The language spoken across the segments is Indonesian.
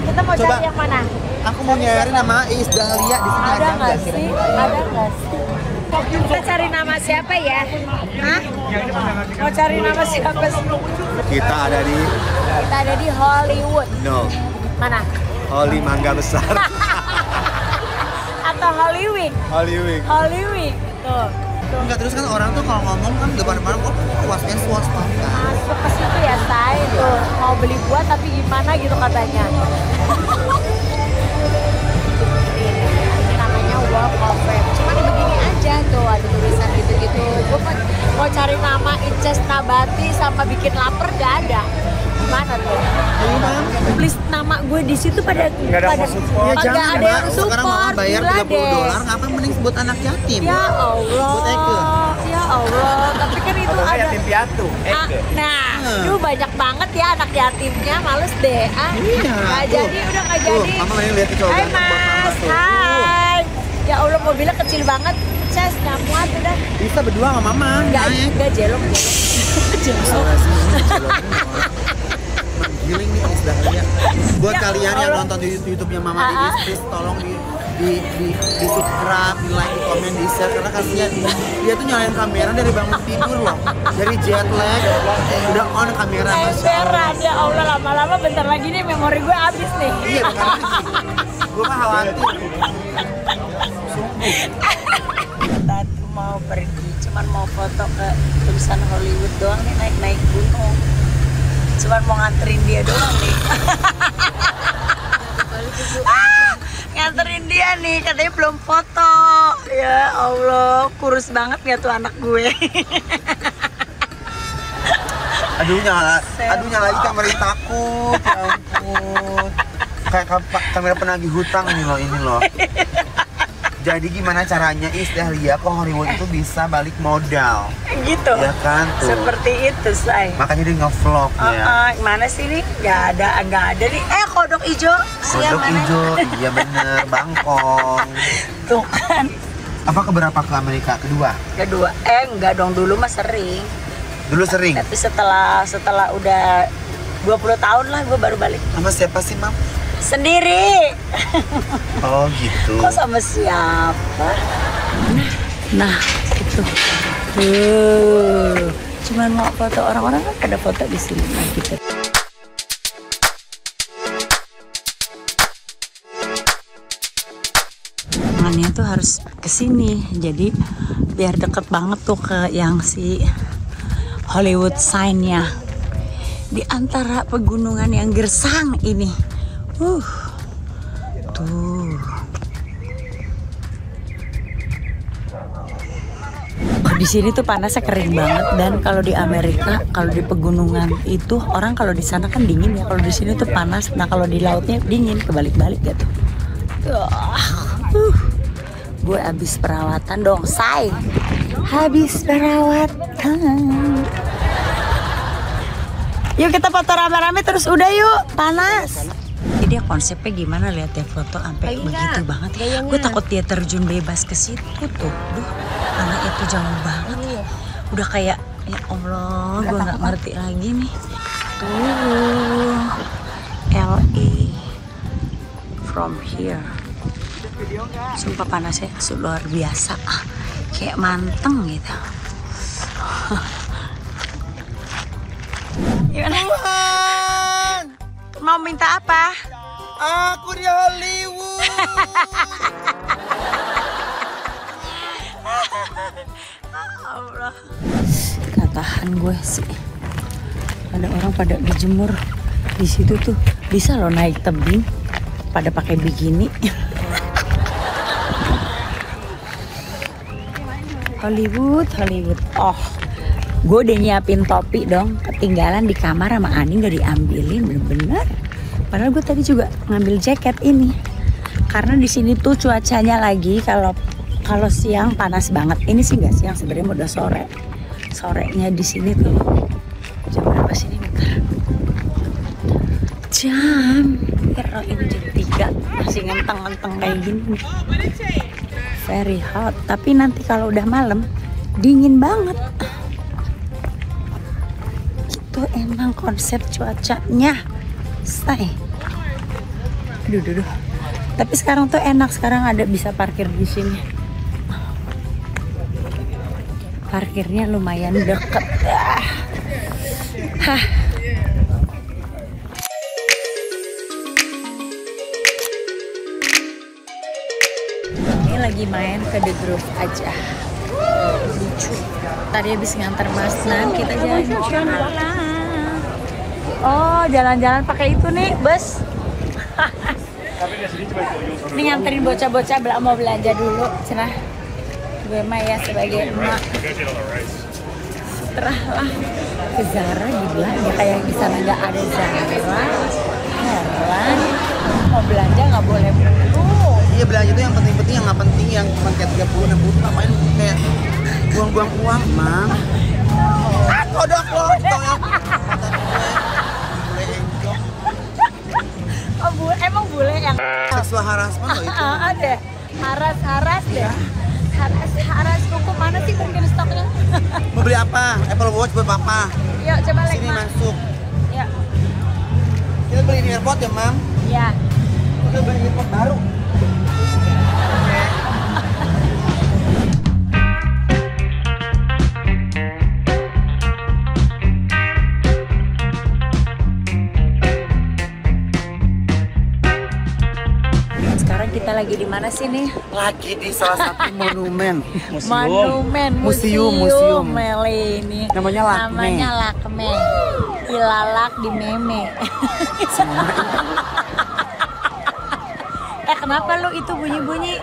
Kita mau Coba. cari yang mana? Aku mau nyari nama Iis Dahlia di sini Ada nggak sih? Ada nggak sih? Kita cari nama siapa ya? Hah? Mau cari nama siapa sih? Kita ada di Kita ada di Hollywood. No Mana? Holy Mangga Besar Atau Hollywood? Hollywood. Hollywood. Tuh. Tuh. Enggak terus kan orang tuh kalau ngomong kan depan-depan kok puasnya swasta kan. Masuk ke situ ya, say. Tuh, mau beli buah tapi gimana gitu katanya. gue di situ pada Nggak ada pada support. Ya jangan ada yang support. Sekarang mama bayar 30 deh. dolar, ngapain mending buat anak yatim? Ya Allah. Buat Eke. Ya Allah. Tapi kan itu ada. yatim piatu, Ah, Eke. nah, Hmm. lu banyak banget ya anak yatimnya, males deh. Ah, Iya, nggak tuh. jadi, udah nggak jadi. mama ini lihat coba Hai mas, tuh. hai. Ya Allah mobilnya kecil banget. Ces, nggak muat udah. Bisa berdua sama mama. Nggak, nggak jelok, jelok. Giling nih Iis Dahlia. Buat Ya kalian yang nonton di YouTube-nya Mama ah. please tolong di di di, di subscribe, di like, di komen, di share karena kasihan dia tuh nyalain kamera dari bangun tidur loh dari jet lag udah on kamera Emberan, ya Allah lama-lama bentar lagi nih memori gue habis nih. iya gue mah khawatir tuh mau pergi cuman mau foto ke tulisan Hollywood doang nih naik naik gunung cuman mau nganterin dia doang nih. Ah, nganterin dia nih katanya belum foto. Ya Allah kurus banget ya tuh anak gue? Aduh nyala. Aduh nyala lagi kamera takut ya ampun. Kayak kam- kamera penagih hutang nih loh ini loh jadi gimana caranya Is Dahlia ke Hollywood itu bisa balik modal gitu ya kan tuh seperti itu say makanya dia ngevlog ya oh, mana sih nih? Gak ada, nggak ada nih. Eh, kodok hijau. Siapa Kodok hijau, iya bener, bangkong. Tuh kan. Apa keberapa ke Amerika? Kedua? Kedua, eh enggak dong dulu mah sering. Dulu sering? Tapi setelah setelah udah 20 tahun lah gue baru balik. Sama siapa sih, Mam? Sendiri. Oh gitu. Kok sama siapa? Nah, itu. Tuh. Cuman mau foto orang-orang kan pada foto di sini nah gitu. Tangannya tuh harus ke sini. Jadi biar deket banget tuh ke yang si Hollywood sign-nya. Di antara pegunungan yang gersang ini. Uh. Tuh. Di sini tuh panasnya kering banget dan kalau di Amerika, kalau di pegunungan itu orang kalau di sana kan dingin ya, kalau di sini tuh panas. Nah kalau di lautnya dingin, kebalik-balik gitu. Uh, gue habis perawatan dong, say. Habis perawatan. Yuk kita foto rame-rame terus udah yuk, panas. Dia konsepnya gimana lihat ya foto sampai begitu banget. Gue takut dia terjun bebas ke situ tuh. Duh, anak itu jauh banget. Udah kayak ya Allah, gue nggak ngerti lagi nih. Tuh, LA from here. Sumpah panasnya luar biasa. Kayak manteng gitu. Gimana? Mau minta apa? Aku di Hollywood. Allah. Katahan gue sih. Ada orang pada dijemur di situ tuh bisa loh naik tebing pada pakai bikini. Hollywood, Hollywood. Oh, gue udah nyiapin topi dong. Ketinggalan di kamar sama Ani udah diambilin bener-bener. Padahal gue tadi juga ngambil jaket ini. Karena di sini tuh cuacanya lagi kalau kalau siang panas banget. Ini sih nggak siang sebenarnya udah sore. Sorenya di sini tuh jam berapa sini bentar? Jam. Kira ini jam 3 masih ngenteng-ngenteng kayak gini. Very hot. Tapi nanti kalau udah malam dingin banget. Itu emang konsep cuacanya. Say. Aduh, aduh, aduh. Tapi sekarang tuh enak, sekarang ada bisa parkir di sini. Parkirnya lumayan deket. Ah. Hah. Ini lagi main ke The Grove aja. Lucu. Tadi habis ngantar Mas Nan, kita jalan-jalan. Oh, jalan-jalan pakai itu nih, bus. Ini nganterin bocah-bocah bela- mau belanja dulu, cenah. Gue mah ya sebagai emak. Terah lah ke Zara dibelanja kayak di sana nggak ada Zara. Heran. Mau belanja nggak boleh mulu. Iya belanja itu yang penting-penting yang nggak penting yang cuma kayak 30 60 tuh ngapain kayak buang-buang uang, Mam. Ah, kodok lo, tau emang bule yang Seksual harassment loh itu. Ah, ada haras-haras deh. Haras haras kuku mana sih mungkin stoknya? Mau beli apa? Apple Watch buat papa. Yuk coba like Sini masuk. Ya. Kita beli di airport ya, Mam. Ya. Kita beli di airport baru. Lagi di mana sih nih? Lagi di salah satu monumen. Monumen Museum, Museum museum. Mele ini. Namanya Lakme. Namanya Lakme. Ilalak di meme. eh kenapa lu itu bunyi-bunyi?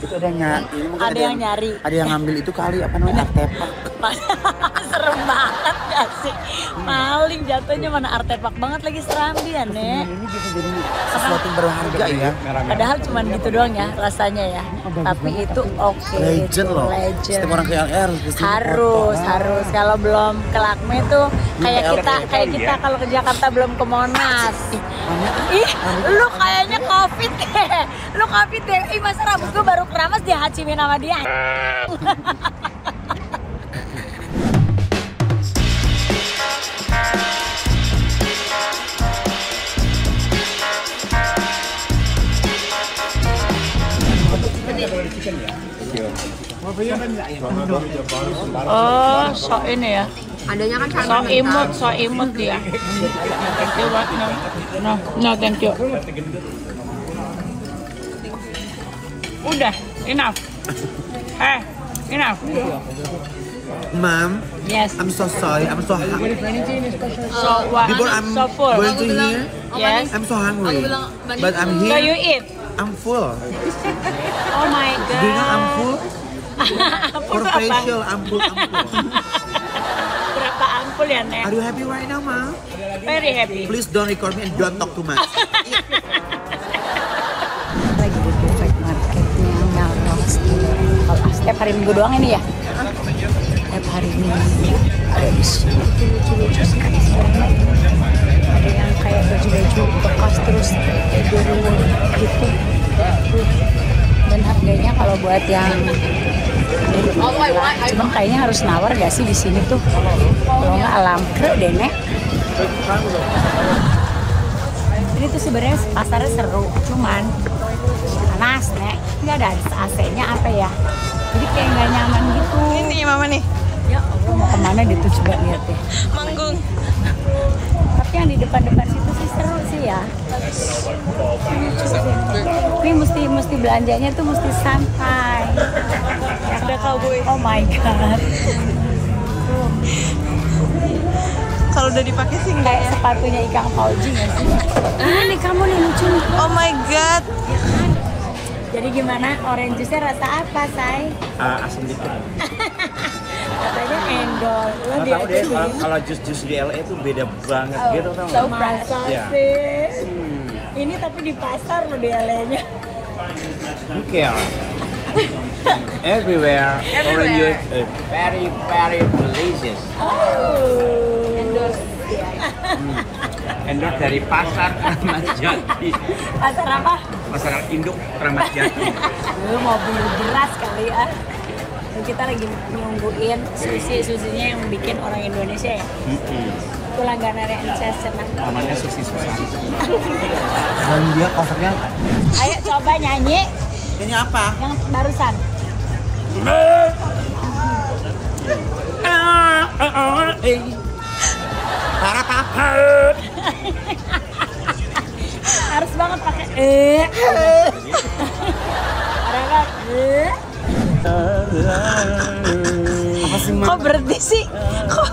Itu ada nyari. Ini mungkin Ada yang nyari. Ada yang ngambil itu kali apa namanya artefak. Serem banget gak sih? Maling jatuhnya mana artefak banget lagi serambi ya, Nek. Ini bisa jadi sesuatu yang berharga ya. Padahal cuman gitu doang ya rasanya ya. Tapi itu oke. Legend itu loh. Legend. Setiap orang ke LR harus harus foto. harus kalau belum ke Lakme tuh kayak kayak kita kayak kita kalau ke Jakarta belum ke Monas ih lu kayaknya covid deh lu covid deh ih masa rambut gue baru keramas dihacimin sama dia Oh, so ini ya. Adanya kan So imut, so imut dia. Thank you, Pak. No, no, no, thank you. Udah, enough. Eh, enough. Mom, Yes. I'm so sorry. I'm so hungry. So what? Before I'm so full. going to here, Yes. I'm so hungry. But I'm So you here. eat. I'm full. Oh my Do you know I'm god. full? For facial. I'm full. Berapa ampul ya, Nek? Are you happy right now, Mom? Very happy. Please don't record me and don't talk too much. lagi di perfect marketnya Melrose kalau setiap hari minggu doang ini ya setiap hari minggu ada di sini lucu-lucu sekali ada yang kayak baju-baju bekas terus gitu kalau buat yang cuman kayaknya harus nawar gak sih di sini tuh? Kalau nggak alam kre deh nek. Ini tuh sebenarnya pasarnya seru cuman panas nek. Nggak ada AC-nya apa ya? Jadi kayak nggak nyaman gitu. Ini mama nih, ya Allah mau ke mana dia tuh coba lihat deh. Manggung. tapi yang di depan-depan situ sih seru sih ya belanjanya tuh mesti santai. Ada cowboy. oh my god. Kalau udah dipakai sih enggak kayak ya. sepatunya Ikang Fauji nggak sih? Ah nih kamu nih lucu nih. Oh my god. jadi gimana? Orange juice-nya rasa apa say Ah, asam dikit. katanya endol. Lo dia tahu deh kalau, jus-jus di LA itu beda banget gitu tau so Iya. sih ini tapi di pasar lo dia nya Oke. Everywhere, orange juice is very very delicious. oh. Endorse Endorse dari pasar Kramat Jati, pasar apa? Pasar induk Kramat Jati. lu mau beli beras kali ya? Kita lagi nungguin sushi susinya yang bikin orang Indonesia ya Mm-mm. itu langganannya Enceset. Namanya Susi Susan. Dan dia covernya Ayo coba nyanyi ini apa? yang barusan. Parah apa? Harus banget pakai eh. Ada kan? Apa sih? Kok berhenti sih? Kok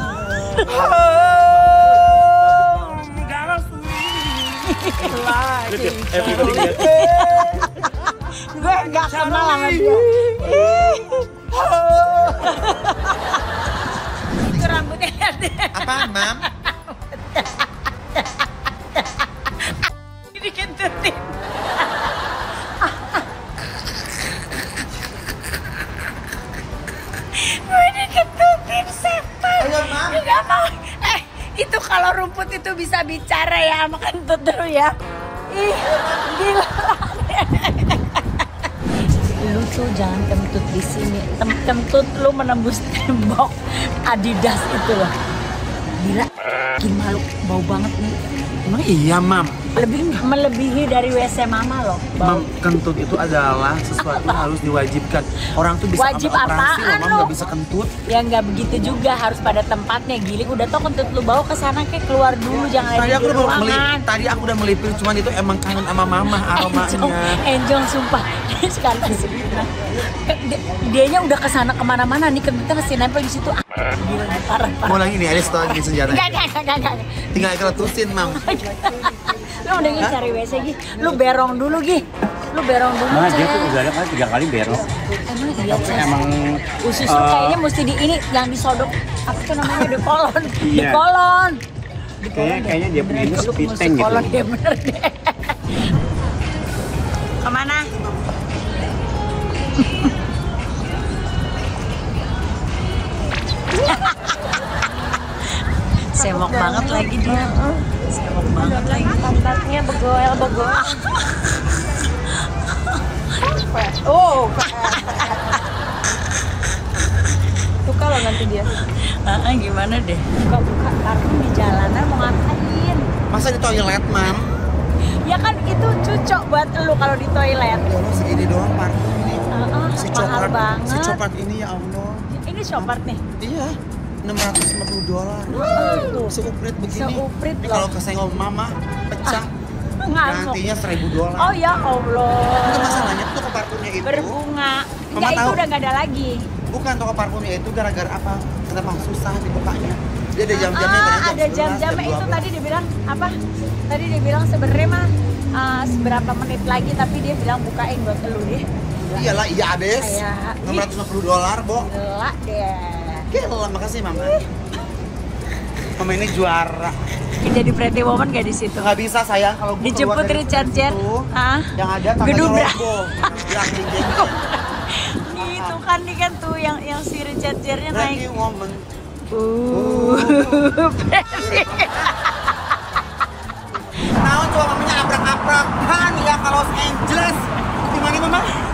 gue nggak kenal sama dia. Itu rambutnya Apa, Mam? Gak mau. Eh, itu kalau rumput itu bisa bicara ya sama kentut dulu ya. Ih, gila. lu tuh jangan kentut di sini. Tem kentut lu menembus tembok Adidas itu loh. Gila, bikin malu, bau banget nih. Emang iya, Mam. Lebih melebihi dari WC mama loh. Bau. Mam, kentut itu adalah sesuatu yang harus diwajibkan. Orang tuh bisa Wajib operasi loh, Mam, nggak bisa kentut. Ya nggak begitu juga harus pada tempatnya giling. Udah tau kentut lu bau ke sana kayak keluar dulu jangan Tadi ada aku di udah tadi aku udah melipir, cuman itu emang kangen sama mama Enjong, aromanya. enjong sumpah. Sekarang Dianya udah ke sana ke mana-mana nih kentutnya masih nempel di situ. Ah, gila parah Mau lagi nih, ada setelah ini senjata. Enggak, enggak, enggak, enggak, enggak. Tinggal ikletusin, Mam. Lu mendingin cari WC Gi. Lu berong dulu Gi. Lu berong dulu, Nah, dia tuh udah ada kan tiga kali berok. Emang iya, Tapi emang Usus lu eh, kayaknya mesti di ini yang disodok apa tuh namanya di kolon. Di Iya. kolon. Di Kayaknya- kayaknya dia punya ini tank gitu. kolon dia bener deh. Ke mana? Semok banget lagi dia. Semok banget lagi. Pantatnya begoel begoel. Oh. Suka loh nanti dia. Ah, gimana deh? Buka-buka parfum di jalanan mau ngapain? Masa di toilet, Mam? Ya kan itu cocok buat lu kalau di toilet. Ya segini doang parfum. Ah, Si mahal coklat, banget. si coklat ini ya Allah. Ini Chopard nih. Iya, 650 dolar. Tuh. Seuprit begini. Seuprit loh. kalau kesenggol mama, pecah. Ngamuk. Nantinya 1000 dolar. Oh ya Allah. Itu masalahnya tuh toko parfumnya itu. Berbunga. Mama itu tahu. udah nggak ada lagi. Bukan toko parfumnya itu gara-gara apa? Kenapa susah dibukanya? Dia ada jam-jamnya ah, jam ada 11, jam-jamnya jam itu 12. tadi dia bilang apa? Tadi dia bilang sebenarnya mah ah, seberapa menit lagi tapi dia bilang bukain buat lu deh. Iyalah, iya Ades. Kayak, 650 dolar, Bo. Gila deh. Gila, makasih Mama. Mama ini juara. Jadi pretty woman gak di situ? Nggak bisa sayang kalau gua Dijemput Richard Ah. Yang ada. Yang jeng Itu kan nih kan tuh yang yang si Richard Pretty naik. woman. Uh. Nah, coba mamanya abrak-abrakan ya ke Los Angeles. Di mana Mama?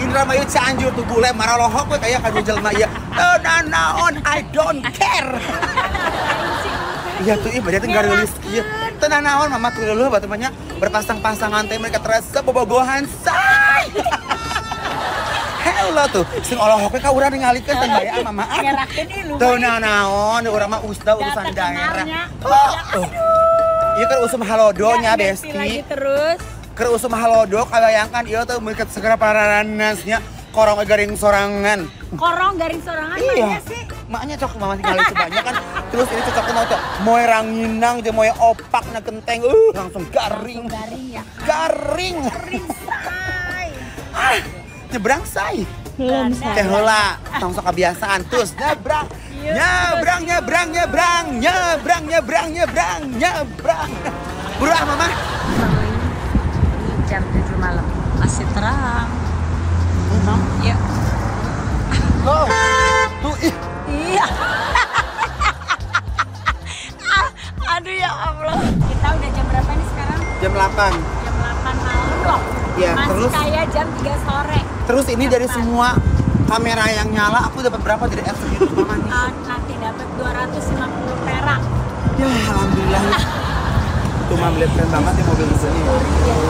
Indramayu. Cianjur tuh bule marah lohok we kayak kadu jelma ieu. Oh, nah, naon I don't care. Iya tuh, iya berarti nggak rilis iya. Tenang naon, mama tuh dulu batu banyak berpasang-pasangan teh mereka terasa bobogohan say. Hello tuh, sing olohok we ka urang ningalikeun teh bae mama. Ieu lu. Tuh nah naon, urang mah usda urusan daerah. Oh, tuh. Iya kan usum halodonya Ya, ganti lagi besti. terus. Keur usum halodo kabayangkan ieu teh meuket segera pararanasnya korong garing sorangan. Korong garing sorangan Iya. sih? Maknya cok mama tinggal itu banyak kan. Terus ini cocok mau tuh moe ranginang jeung moe opak na genteng. Uh, langsung garing. Garing ya. Garing. Say. Ah, nyebrang say. Belum Teh heula, tong sok kebiasaan terus nyebrang. Nyebrang, nyebrang, nyebrang, nyebrang, nyebrang, nyebrang, nyebrang. Buru ah mama. Jam 7 malam masih terang. Ya. Tuh ih. Iya. Ah, Aduh ya Allah. Kita udah jam berapa nih sekarang? Jam 8. Jam 8 malam loh. Iya, Masih terus? kayak jam 3 sore. Terus ini dari semua kamera yang nyala aku dapat berapa dari adsense YouTube mama nih? Ah, nanti dapat 250 perak. Ya, alhamdulillah. Tuh mam lihat keren banget ya mobil di sini.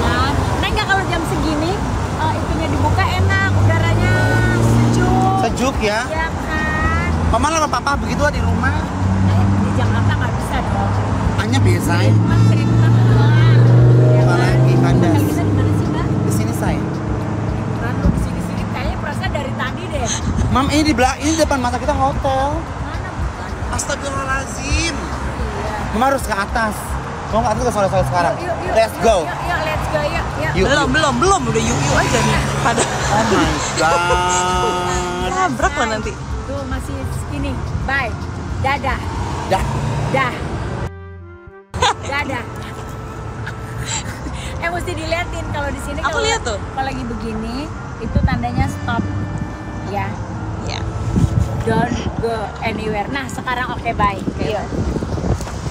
Kan? Nah kalau jam segini eh, itunya dibuka enak, udaranya sejuk. Ya. Ya kan? Mama sama papa begitu di rumah. Eh, di Jakarta nggak bisa dong. Hanya biasa ya. Cuma sering kita pulang. Ya kan? Apalagi kandas. Di mana sih mbak? Di sini saya. Kan di sini-sini kayaknya perasaan dari tadi deh. Mam ini di belakang ini depan mata kita hotel. Mana bukan? Astagfirullahalazim. Iya. Mama harus ke atas. Mau ke atas ke sore-sore sekarang. Yuk, yuk, Let's yuk, go. Yuk, yuk, let's go, yuk, yuk. Belum belum belum udah yuk yuk aja nih pada Oh my god. nabrak lah nanti Tuh masih segini. Bye. Dadah. Dah. Dah. Dadah. eh mesti diliatin kalau di sini Aku kalau- lihat tuh. Kalau lagi begini itu tandanya stop. Ya. ya Don't go anywhere. Nah, sekarang oke bye. Iya.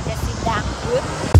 Jadi dangdut.